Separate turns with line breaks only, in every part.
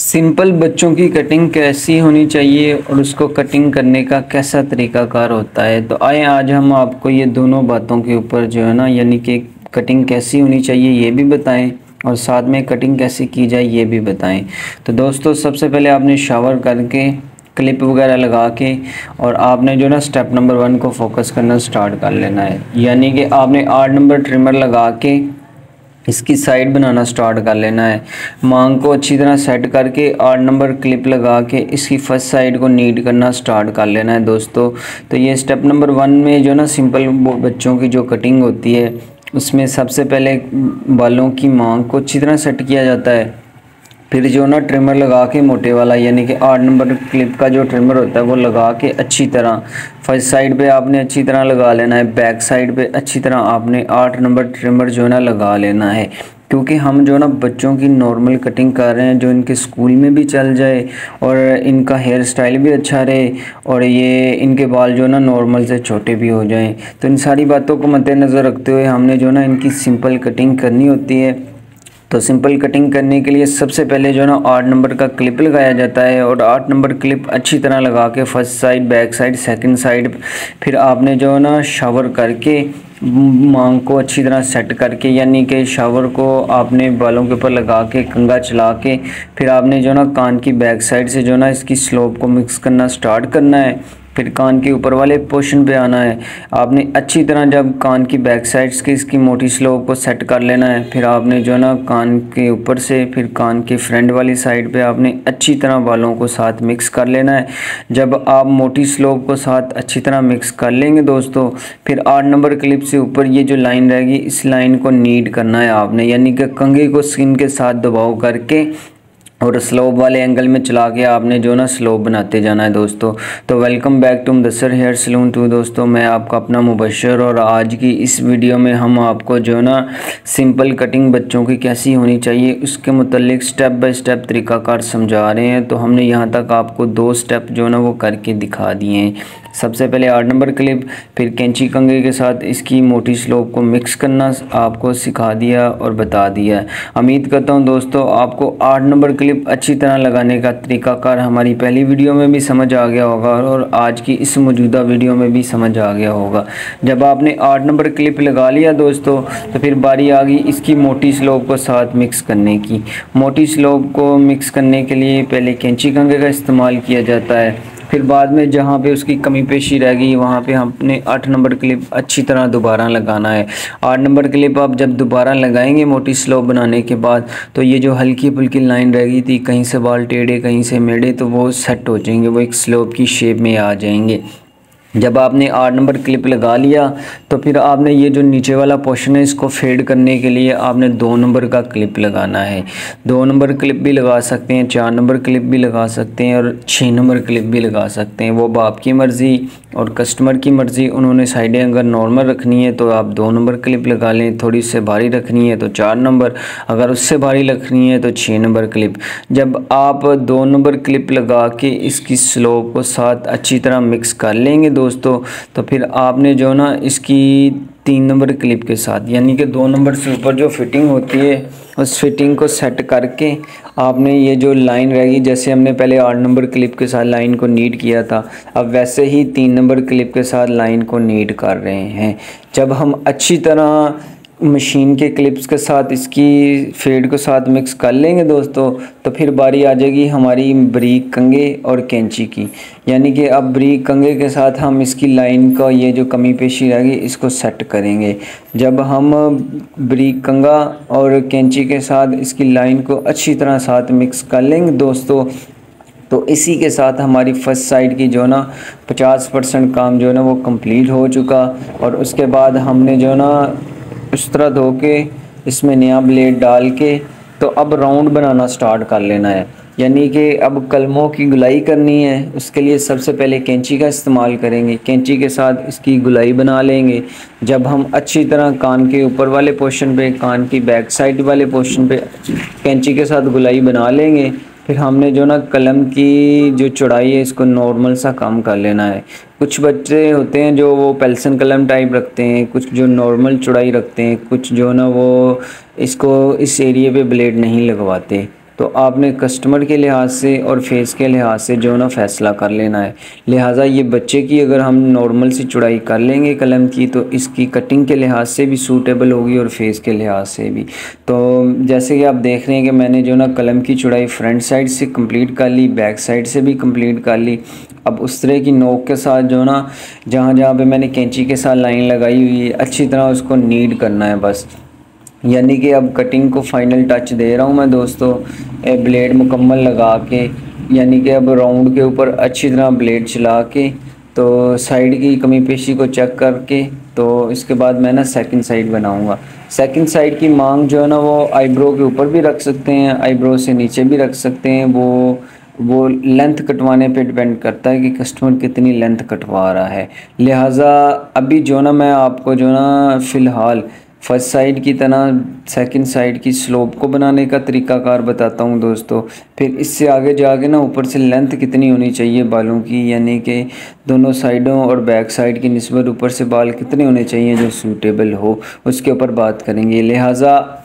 Simple बच्चों की cutting कैसी होनी चाहिए और उसको कटिंग करने का कैसा तरीकाकार होता है? तो आए, आज हम आपको ये दोनों बातों के ऊपर जो है ना, यानी कि कटिंग कैसी होनी चाहिए ये भी बताएँ और साथ में कटिंग कैसे की जाए ये भी बताएँ। तो दोस्तों, सबसे पहले आपने शावर करके, क्लिप वगैरह लगा के और आपने जो ना, स्टेप नंबर वन को फोकस करना स्टार्ट कर लेना है। यानी कि आपने आठ नंबर ट्रिमर लगा के इसकी साइड बनाना स्टार्ट कर लेना है। मांग को अच्छी तरह सेट करके आठ नंबर क्लिप लगा के इसकी फ़र्स्ट साइड को नीट करना स्टार्ट कर लेना है दोस्तों। तो ये स्टेप नंबर वन में जो ना सिंपल बच्चों की जो कटिंग होती है, उसमें सबसे पहले बालों की मांग को अच्छी तरह सेट किया जाता है। फिर जो ना ट्रिमर लगा के मोटे वाला, यानी कि आठ नंबर क्लिप का जो ट्रिमर होता है, वो लगा के अच्छी तरह। फ़र्स्ट साइड पे आपने अच्छी तरह लगा लेना है बैक साइड पे अच्छी तरह आपने आठ नंबर ट्रिमर जो है ना लगा लेना है। क्योंकि हम जो ना बच्चों की नॉर्मल कटिंग कर रहे हैं, जो इनके स्कूल में भी चल जाए और इनका हेयर स्टाइल भी अच्छा रहे और ये इनके बाल जो ना नॉर्मल से छोटे भी हो जाएँ। तो इन सारी बातों को मद्देनज़र रखते हुए हमने जो ना इनकी सिंपल कटिंग करनी होती है। तो सिंपल कटिंग करने के लिए सबसे पहले जो है ना आठ नंबर का क्लिप लगाया जाता है और आठ नंबर क्लिप अच्छी तरह लगा के first side, back side, second side फिर आपने जो है ना शावर करके, मांग को अच्छी तरह सेट करके, यानी कि शावर को आपने बालों के ऊपर लगा के, कंगा चला के, फिर आपने जो ना कान की बैक साइड से जो ना इसकी स्लोप को मिक्स करना स्टार्ट करना है। फिर कान के ऊपर वाले पोर्शन पे आना है। आपने अच्छी तरह जब कान की बैक साइड्स की इसकी मोटी स्लोप को सेट कर लेना है, फिर आपने जो ना कान के ऊपर से, फिर कान के फ्रंट वाली साइड पे आपने अच्छी तरह बालों को साथ मिक्स कर लेना है। जब आप मोटी स्लोप को साथ अच्छी तरह मिक्स कर लेंगे दोस्तों, फिर आठ नंबर क्लिप से ऊपर ये जो लाइन रहेगी, इस लाइन को नीड करना है आपने, यानी कि कंघे को स्किन के साथ दबाव करके और स्लोप वाले एंगल में चला के आपने जो ना स्लोप बनाते जाना है दोस्तों। तो welcome back to Mudassar hair salon two दोस्तों, मैं आपका अपना मुबशर और आज की इस वीडियो में हम आपको जो ना सिंपल कटिंग बच्चों की कैसी होनी चाहिए, उसके मतलब स्टेप बाय स्टेप तरीकाकार समझा रहे हैं। तो हमने यहाँ तक आपको दो स्टेप जो ना वो करके दिखा दिए हैं। सबसे पहले आठ नंबर क्लिप, फिर कैंची कंगे के साथ इसकी मोटी स्लोप को मिक्स करना आपको सिखा दिया और बता दिया। उम्मीद करता हूँ दोस्तों, आपको आठ नंबर क्लिप अच्छी तरह लगाने का तरीकाकार हमारी पहली वीडियो में भी समझ आ गया होगा और आज की इस मौजूदा वीडियो में भी समझ आ गया होगा। जब आपने आठ नंबर क्लिप लगा लिया दोस्तों तो फिर बारी आ गई इसकी मोटी स्लोप को साथ मिक्स करने की। मोटी स्लोप को मिक्स करने के लिए पहले कैंची कंगे का इस्तेमाल किया जाता है। फिर बाद में जहाँ पे उसकी कमी पेशी रह गई, वहाँ पे हमने आठ नंबर क्लिप अच्छी तरह दोबारा लगाना है। आठ नंबर क्लिप आप जब दोबारा लगाएँगे मोटी स्लोप बनाने के बाद तो ये जो हल्की फुल्की लाइन रह गई थी, कहीं से बाल टेढ़े, कहीं से मेढ़े तो वो सेट हो जाएँगे, वो एक स्लोप की शेप में आ जाएँगे। जब आपने आठ नंबर क्लिप लगा लिया तो फिर आपने ये जो नीचे वाला पोर्शन है, इसको फेड करने के लिए आपने दो नंबर का क्लिप लगाना है। दो नंबर क्लिप भी लगा सकते हैं, चार नंबर क्लिप भी लगा सकते हैं और छः नंबर क्लिप भी लगा सकते हैं। वो बाप की मर्ज़ी और कस्टमर की मर्ज़ी, उन्होंने साइडें अगर नॉर्मल रखनी है तो आप दो नंबर क्लिप लगा लें। थोड़ी से भारी रखनी है तो चार नंबर। अगर उससे भारी रखनी है तो छः नंबर क्लिप। जब आप दो नंबर क्लिप लगा के इसकी स्लोप को साथ अच्छी तरह मिक्स कर लेंगे दोस्तों तो फिर आपने जो ना इसकी तीन नंबर क्लिप के साथ, यानी कि दो नंबर से ऊपर जो फिटिंग होती है, उस फिटिंग को सेट करके आपने ये जो लाइन रहेगी जैसे हमने पहले आठ नंबर क्लिप के साथ लाइन को नीट किया था, अब वैसे ही तीन नंबर क्लिप के साथ लाइन को नीट कर रहे हैं। जब हम अच्छी तरह मशीन के क्लिप्स के साथ, इसकी फेड को साथ मिक्स कर लेंगे दोस्तों तो फिर बारी आ जाएगी हमारी ब्रीक कंगे और कैंची की। यानी कि अब ब्रीक कंगे के साथ हम इसकी लाइन का ये जो कमी पेशी रहेगी, इसको सेट करेंगे। जब हम बरीक कंगा और कैंची के साथ इसकी लाइन को अच्छी तरह साथ मिक्स कर लेंगे दोस्तों तो इसी के साथ हमारी फ़र्स्ट साइड की जो ना 50 परसेंट काम जो है ना वो कंप्लीट हो चुका। और उसके बाद हमने जो ना इस तरह धो के इसमें नया ब्लेड डाल के तो अब राउंड बनाना स्टार्ट कर लेना है। यानी कि अब कलमों की गुलाई करनी है। उसके लिए सबसे पहले कैंची का इस्तेमाल करेंगे। कैंची के साथ इसकी गुलाई बना लेंगे। जब हम अच्छी तरह कान के ऊपर वाले पोर्शन पे, कान की बैक साइड वाले पोर्शन पे कैंची के साथ गुलाई बना लेंगे, फिर हमने जो ना कलम की जो चौड़ाई है, इसको नॉर्मल सा कम कर लेना है। कुछ बच्चे होते हैं जो वो पेल्सन कलम टाइप रखते हैं, कुछ जो नॉर्मल चौड़ाई रखते हैं, कुछ जो ना वो इसको इस एरिए पे ब्लेड नहीं लगवाते। तो आपने कस्टमर के लिहाज से और फेस के लिहाज से जो ना फ़ैसला कर लेना है। लिहाजा ये बच्चे की अगर हम नॉर्मल सी चुड़ाई कर लेंगे कलम की तो इसकी कटिंग के लिहाज से भी सूटेबल होगी और फेस के लिहाज से भी। तो जैसे कि आप देख रहे हैं कि मैंने जो ना कलम की चुड़ाई फ्रंट साइड से कंप्लीट कर ली बैक साइड से भी कंप्लीट कर ली। अब उस तरह की नोक के साथ जो ना, जहाँ जहाँ पे मैंने कैंची के साथ लाइन लगाई हुई है, अच्छी तरह उसको नीड करना है बस। यानी कि अब कटिंग को फाइनल टच दे रहा हूँ मैं दोस्तों ब्लेड मुकम्मल लगा के, यानी कि अब राउंड के ऊपर अच्छी तरह ब्लेड चला के तो साइड की कमी पेशी को चेक करके तो इसके बाद मैं ना सेकंड साइड बनाऊँगा। सेकंड साइड की मांग जो है ना, वो आईब्रो के ऊपर भी रख सकते हैं आईब्रो से नीचे भी रख सकते हैं, वो वो लेंथ कटवाने पे डिपेंड करता है कि कस्टमर कितनी लेंथ कटवा रहा है। लिहाजा अभी जो ना मैं आपको जो ना फ़िलहाल फ़र्स्ट साइड की तरह सेकंड साइड की स्लोप को बनाने का तरीकाकार बताता हूँ दोस्तों। फिर इससे आगे जाके ना ऊपर से लेंथ कितनी होनी चाहिए बालों की, यानी कि दोनों साइडों और बैक साइड की नस्बत ऊपर से बाल कितने होने चाहिए जो सूटेबल हो, उसके ऊपर बात करेंगे। लिहाजा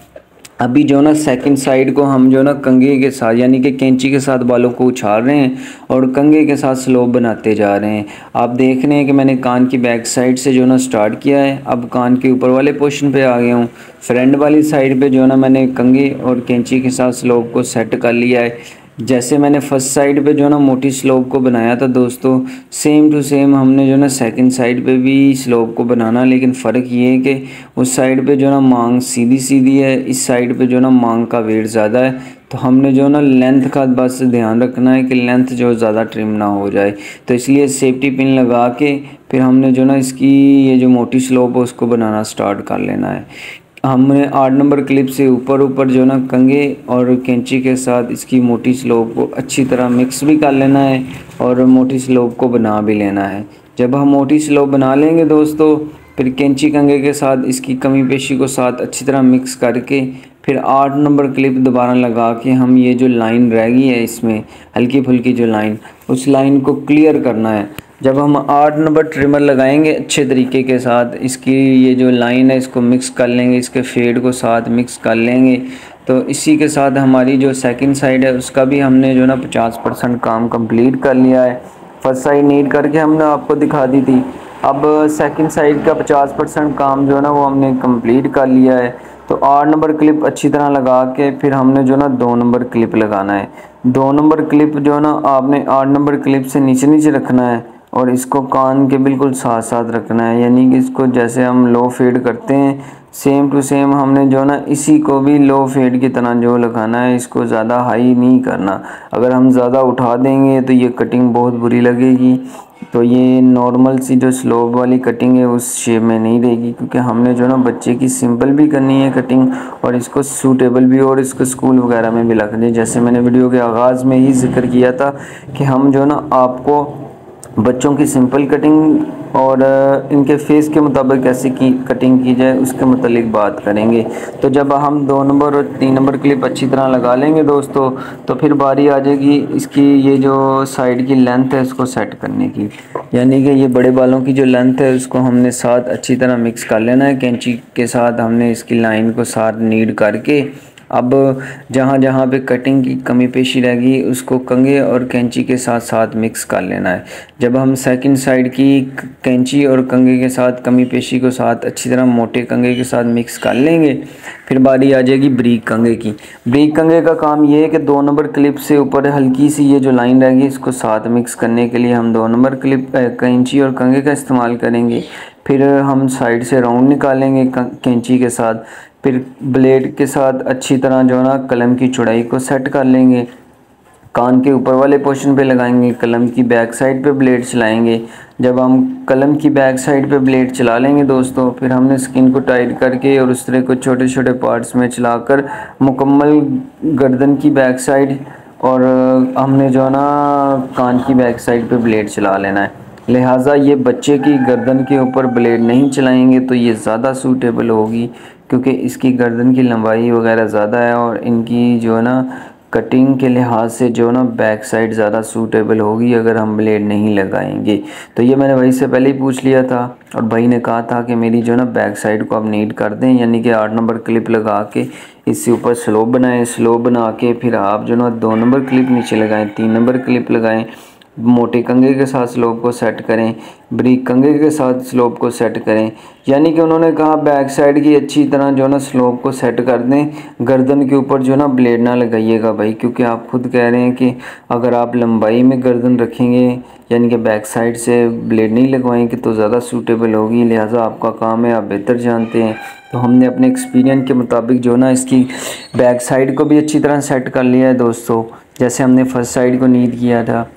अभी जो ना सेकंड साइड को हम जो ना कंगे के साथ, यानी कि कैंची के साथ बालों को उछाल रहे हैं और कंगे के साथ स्लोप बनाते जा रहे हैं। आप देख रहे हैं कि मैंने कान की बैक साइड से जो ना स्टार्ट किया है। अब कान के ऊपर वाले पोर्शन पे आ गया हूँ। फ्रंट वाली साइड पे जो ना मैंने कंगे और कैंची के साथ स्लोप को सेट कर लिया है। जैसे मैंने फ़र्स्ट साइड पे जो ना मोटी स्लोप को बनाया था दोस्तों सेम टू सेम हमने जो ना सेकंड साइड पे भी स्लोप को बनाना, लेकिन फ़र्क ये है कि उस साइड पे जो ना मांग सीधी सीधी है, इस साइड पे जो ना मांग का वेट ज़्यादा है तो हमने जो ना लेंथ का बस ध्यान रखना है कि लेंथ जो ज़्यादा ट्रिम ना हो जाए। तो इसलिए सेफ्टी पिन लगा के फिर हमने जो ना इसकी ये जो मोटी स्लोप है उसको बनाना स्टार्ट कर लेना है। हमने आठ नंबर क्लिप से ऊपर ऊपर जो ना कंगे और कैंची के साथ इसकी मोटी स्लोब को अच्छी तरह मिक्स भी कर लेना है और मोटी स्लोब को बना भी लेना है। जब हम मोटी स्लोब बना लेंगे दोस्तों, फिर कैंची कंगे के साथ इसकी कमी पेशी को साथ अच्छी तरह मिक्स करके फिर आठ नंबर क्लिप दोबारा लगा के हम ये जो लाइन रह गई है इसमें हल्की फुल्की जो लाइन, उस लाइन को क्लियर करना है। जब हम आठ नंबर ट्रिमर लगाएँगे अच्छे तरीके के साथ, इसकी ये जो लाइन है, इसको मिक्स कर लेंगे, इसके फेड को साथ मिक्स कर लेंगे तो इसी के साथ हमारी जो सेकंड साइड है, उसका भी हमने जो ना पचास परसेंट काम कंप्लीट कर लिया है। फ़र्स्ट साइड नीट करके हमने आपको दिखा दी थी। अब सेकंड साइड का पचास परसेंट काम जो है ना, वो हमने कंप्लीट कर लिया है। तो आठ नंबर क्लिप अच्छी तरह लगा के फिर हमने जो ना दो नंबर क्लिप लगाना है। दो नंबर क्लिप जो है ना, आपने आठ नंबर क्लिप से नीचे नीचे रखना है। और इसको कान के बिल्कुल साथ साथ रखना है। यानी कि इसको जैसे हम लो फेड करते हैं सेम टू सेम हमने जो ना इसी को भी लो फेड की तरह जो लगाना है, इसको ज़्यादा हाई नहीं करना। अगर हम ज़्यादा उठा देंगे तो ये कटिंग बहुत बुरी लगेगी। तो ये नॉर्मल सी जो स्लोप वाली कटिंग है, उस शेप में नहीं रहेगी, क्योंकि हमने जो ना बच्चे की सिंपल भी करनी है कटिंग और इसको सूटेबल भी और इसको स्कूल वगैरह में भी लगनी जैसे मैंने वीडियो के आगाज़ में ही ज़िक्र किया था कि हम जो ना आपको बच्चों की सिंपल कटिंग और इनके फेस के मुताबिक कैसे की कटिंग की जाए, उसके मतलब बात करेंगे। तो जब हम दो नंबर और तीन नंबर क्लिप अच्छी तरह लगा लेंगे दोस्तों तो फिर बारी आ जाएगी इसकी, ये जो साइड की लेंथ है उसको सेट करने की। यानी कि ये बड़े बालों की जो लेंथ है, उसको हमने साथ अच्छी तरह मिक्स कर लेना है। कैंची के साथ हमने इसकी लाइन को साथ नीड करके अब जहाँ जहाँ पे कटिंग की कमी पेशी रहेगी, उसको कंगे और कैंची के साथ साथ मिक्स कर लेना है। जब हम सेकंड साइड की कैंची और कंगे के साथ कमी पेशी को साथ अच्छी तरह मोटे कंगे के साथ मिक्स कर लेंगे, फिर बारी आ जाएगी ब्रीक कंगे की। ब्रीक कंगे का काम ये है कि दो नंबर क्लिप से ऊपर हल्की सी ये जो लाइन रहेगी, इसको साथ मिक्स करने के लिए हम दो नंबर क्लिप कैंची और कंगे का इस्तेमाल करेंगे। फिर हम साइड से राउंड निकालेंगे कैंची के साथ। फिर ब्लेड के साथ अच्छी तरह जो है ना, कलम की चौड़ाई को सेट कर लेंगे। कान के ऊपर वाले पोर्शन पे लगाएँगे, कलम की बैक साइड पे ब्लेड चलाएँगे। जब हम कलम की बैक साइड पे ब्लेड चला लेंगे दोस्तों, फिर हमने स्किन को टाइट करके और उस तरह को छोटे छोटे पार्ट्स में चलाकर मुकम्मल गर्दन की बैक साइड और हमने जो है ना, कान की बैक साइड पे ब्लेड चला लेना है। लिहाजा ये बच्चे की गर्दन के ऊपर ब्लेड नहीं चलाएँगे तो ये ज़्यादा सूटेबल होगी, क्योंकि इसकी गर्दन की लंबाई वगैरह ज़्यादा है और इनकी जो है ना कटिंग के लिहाज से जो ना बैक साइड ज़्यादा सूटेबल होगी अगर हम ब्लेड नहीं लगाएँगे। तो ये मैंने वही से पहले ही पूछ लिया था और भाई ने कहा था कि मेरी जो ना बैक साइड को आप नीट कर दें, यानी कि आठ नंबर क्लिप लगा के इससे ऊपर स्लोप बनाएँ स्लोप बना के फिर आप जो ना दो नंबर क्लिप नीचे लगाएँ, तीन नंबर क्लिप लगाएँ मोटे कंगे के साथ स्लोप को सेट करें, ब्रिक कंगे के साथ स्लोप को सेट करें। यानी कि उन्होंने कहा बैक साइड की अच्छी तरह जो है ना स्लोप को सेट कर दें। गर्दन के ऊपर जो है ना ब्लेड ना लगाइएगा भाई, क्योंकि आप खुद कह रहे हैं कि अगर आप लंबाई में गर्दन रखेंगे, यानी कि बैक साइड से ब्लेड नहीं लगवाएँगे तो ज़्यादा सूटेबल होगी। लिहाजा आपका काम है, आप बेहतर जानते हैं। तो हमने अपने एक्सपीरियंस के मुताबिक जो ना इसकी बैक साइड को भी अच्छी तरह सेट कर लिया है दोस्तों। जैसे हमने फ़र्स्ट साइड को नीड किया था।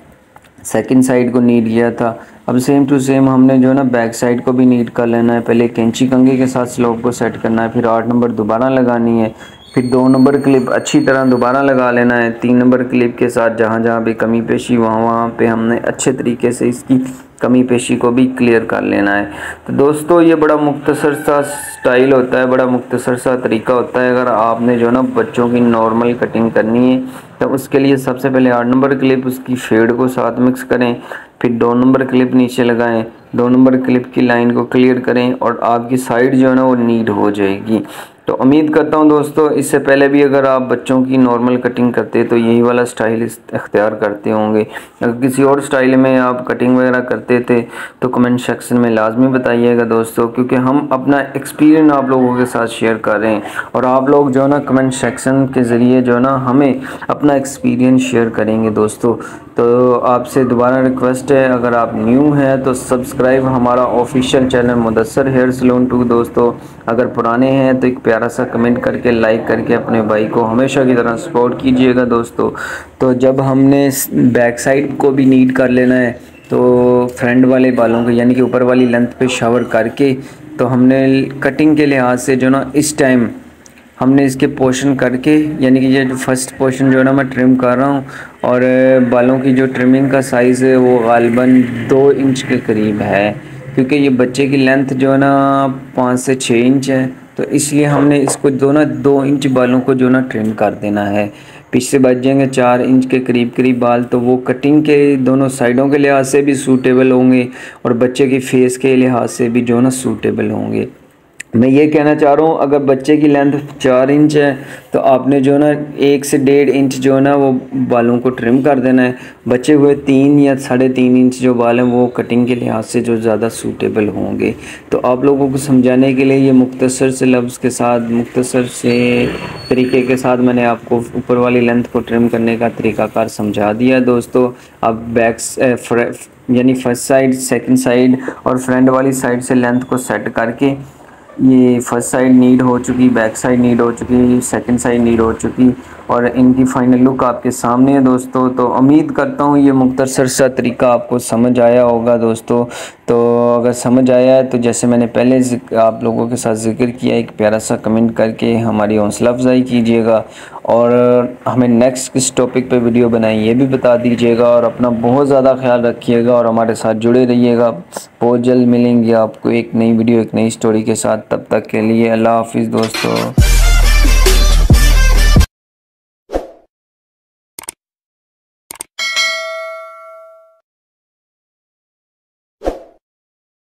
सेकंड साइड को नीड किया था। अब सेम टू सेम हमने जो है ना बैक साइड को भी नीड कर लेना है। पहले कैंची कंगे के साथ स्लोप को सेट करना है, फिर आठ नंबर दोबारा लगानी है, फिर दो नंबर क्लिप अच्छी तरह दोबारा लगा लेना है। तीन नंबर क्लिप के साथ जहाँ जहाँ भी कमी पेशी, वहाँ वहाँ पे हमने अच्छे तरीके से इसकी कमी पेशी को भी क्लियर कर लेना है। तो दोस्तों, ये बड़ा मुख्तसर सा स्टाइल होता है, बड़ा मुख्तसर सा तरीका होता है। अगर आपने जो ना बच्चों की नॉर्मल कटिंग करनी है तो उसके लिए सबसे पहले आठ नंबर क्लिप उसकी शेड को साथ मिक्स करें, फिर दो नंबर क्लिप नीचे लगाएँ। दो नंबर क्लिप की लाइन को क्लियर करें और आपकी साइड जो है ना वो नीट हो जाएगी। तो उम्मीद करता हूँ दोस्तों, इससे पहले भी अगर आप बच्चों की नॉर्मल कटिंग करते तो यही वाला स्टाइल इख्तियार करते होंगे। अगर किसी और स्टाइल में आप कटिंग वगैरह करते थे तो कमेंट सेक्शन में लाजमी बताइएगा दोस्तों, क्योंकि हम अपना एक्सपीरियंस आप लोगों के साथ शेयर कर रहे हैं और आप लोग जो है ना कमेंट सेक्शन के ज़रिए जो है ना हमें अपना एक्सपीरियंस शेयर करेंगे दोस्तों। तो आपसे दोबारा रिक्वेस्ट है, अगर आप न्यू हैं तो सब्सक्राइब हमारा official channel Mudassar hair salon two दोस्तों। अगर पुराने हैं तो एक प्यारा सा कमेंट करके लाइक करके अपने भाई को हमेशा की तरह सपोर्ट कीजिएगा दोस्तों। तो जब हमने बैक साइड को भी नीट कर लेना है तो फ्रंट वाले बालों को, यानी कि ऊपर वाली लेंथ पे शावर करके तो हमने कटिंग के लिहाज से जो ना इस टाइम हमने इसके पोर्शन करके, यानी कि ये जो फ़र्स्ट पोर्शन जो है ना मैं ट्रिम कर रहा हूँ और बालों की जो ट्रिमिंग का साइज़ है, वो गालबन दो इंच के करीब है। क्योंकि ये बच्चे की लेंथ जो है ना, पाँच से छः इंच है तो इसलिए हमने इसको जो ना, दो इंच बालों को जो ना ट्रिम कर देना है। पीछे बच जाएँगे चार इंच के करीब करीब बाल तो वो कटिंग के दोनों साइडों के लिहाज से भी सूटेबल होंगे और बच्चे की फेस के लिहाज से भी जो ना सूटेबल होंगे। मैं ये कहना चाह रहा हूँ, अगर बच्चे की लेंथ चार इंच है तो आपने जो ना, एक से डेढ़ इंच जो है ना, वो बालों को ट्रिम कर देना है। बचे हुए तीन या साढ़े तीन इंच जो बाल हैं, वो कटिंग के लिहाज से जो ज़्यादा सूटेबल होंगे। तो आप लोगों को समझाने के लिए ये मुख्तसर से लफ्ज़ के साथ, मुख्तसर से तरीके के साथ मैंने आपको ऊपर वाली लेंथ को ट्रिम करने का तरीक़ाकार समझा दिया। दोस्तों अब बैक्स यानी फ़र्स्ट साइड सेकेंड साइड और फ्रंट वाली साइड से लेंथ को सेट करके ये फ़र्स्ट साइड नीड हो चुकी बैक साइड नीड हो चुकी सेकंड साइड नीड हो चुकी। और इनकी फाइनल लुक आपके सामने है दोस्तों। तो उम्मीद करता हूँ ये मुख्तसर सा तरीका आपको समझ आया होगा दोस्तों। तो अगर समझ आया है तो जैसे मैंने पहले आप लोगों के साथ ज़िक्र किया, एक प्यारा सा कमेंट करके हमारी हौसला अफजाई कीजिएगा और हमें नेक्स्ट किस टॉपिक पे वीडियो बनाई ये भी बता दीजिएगा और अपना बहुत ज़्यादा ख्याल रखिएगा और हमारे साथ जुड़े रहिएगा। बहुत जल्द मिलेंगे आपको एक नई वीडियो एक नई स्टोरी के साथ। तब तक के लिए अल्लाह हाफिज़ दोस्तों।